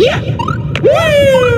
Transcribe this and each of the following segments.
Yeah! Woo!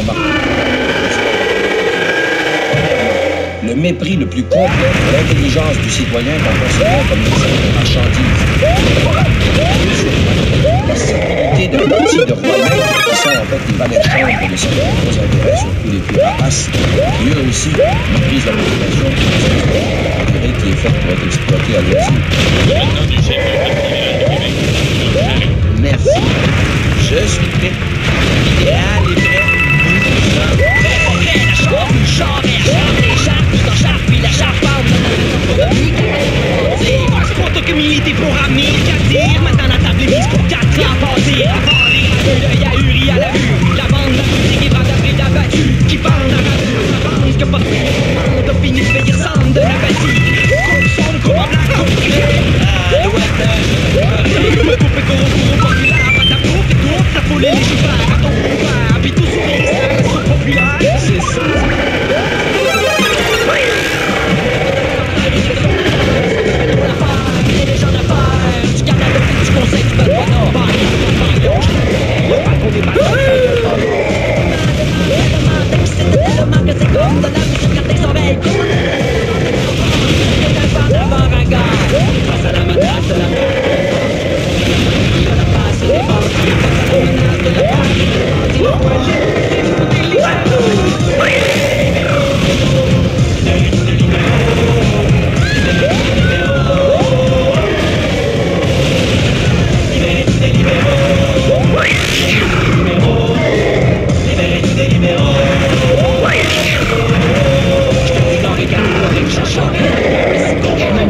combat. Le mépris le plus complet de l'intelligence du citoyen qu'on considère comme une simple marchandise. La sécurité d'un outil de roi-même qui sont en fait des valets de de certains gros intérêts, surtout les plus basses, qui eux aussi méprisent la population qui est faite pour être exploitée à l'outil. Merci. Je suis prêt. Yeah. Il y de Yahuri à la Thank you.